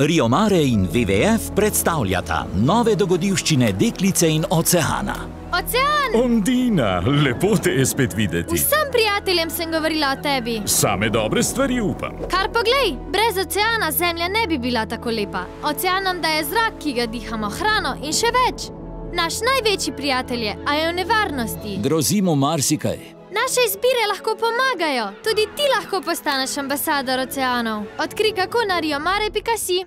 Rio Mare in WWF predstavljata nove dogodivščine Deklice in oceana. Ocean! Ondina, lepo te je spet videti. Vsem prijateljem sem govorila o tebi. Same dobre stvari upam. Kar poglej, brez oceana zemlja ne bi bila tako lepa. Ocean nam daje zrak, ki ga dihamo, hrano in še več. Naš največji prijatelj je, a je v nevarnosti. Grozimo marsikaj. Naše izbire lahko pomagajo. Tudi ti lahko postaneš ambasador oceanov. Odkri kako na riomare.si.